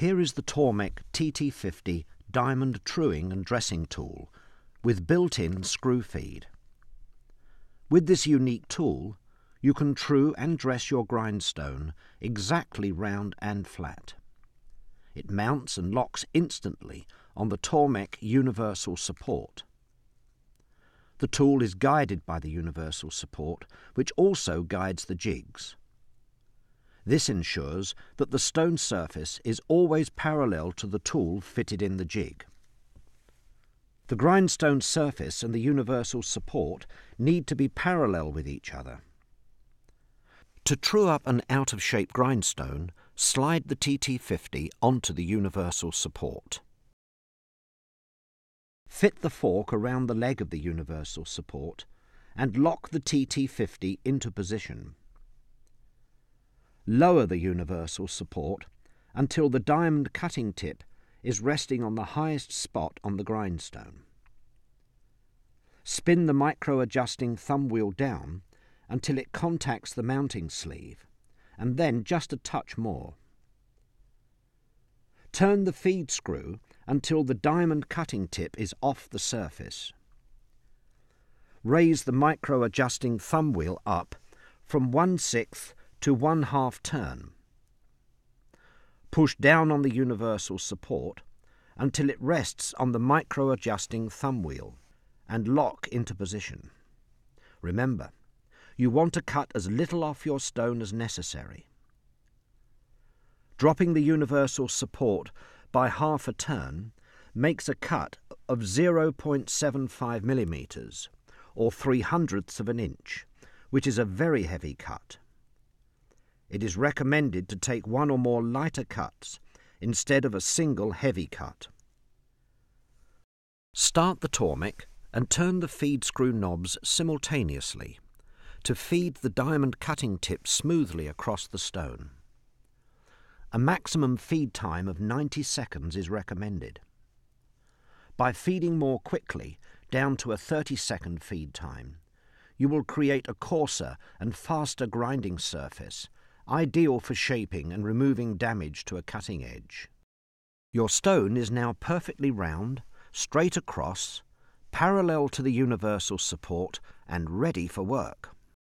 Here is the Tormek TT50 diamond truing and dressing tool with built-in screw feed. With this unique tool, you can true and dress your grindstone exactly round and flat. It mounts and locks instantly on the Tormek universal support. The tool is guided by the universal support, which also guides the jigs. This ensures that the stone surface is always parallel to the tool fitted in the jig. The grindstone surface and the universal support need to be parallel with each other. To true up an out-of-shape grindstone, slide the TT50 onto the universal support. Fit the fork around the leg of the universal support and lock the TT50 into position. Lower the universal support until the diamond cutting tip is resting on the highest spot on the grindstone. Spin the micro-adjusting thumb wheel down until it contacts the mounting sleeve, and then just a touch more. Turn the feed screw until the diamond cutting tip is off the surface. Raise the micro-adjusting thumb wheel up from one-sixth to one-half turn. Push down on the universal support until it rests on the micro-adjusting thumb wheel and lock into position. Remember, you want to cut as little off your stone as necessary. Dropping the universal support by half a turn makes a cut of 0.75 millimetres, or three hundredths of an inch, which is a very heavy cut. It is recommended to take one or more lighter cuts instead of a single heavy cut. Start the Tormek and turn the feed screw knobs simultaneously to feed the diamond cutting tip smoothly across the stone. A maximum feed time of 90 seconds is recommended. By feeding more quickly, down to a 30 second feed time, you will create a coarser and faster grinding surface, ideal for shaping and removing damage to a cutting edge. Your stone is now perfectly round, straight across, parallel to the universal support, and ready for work.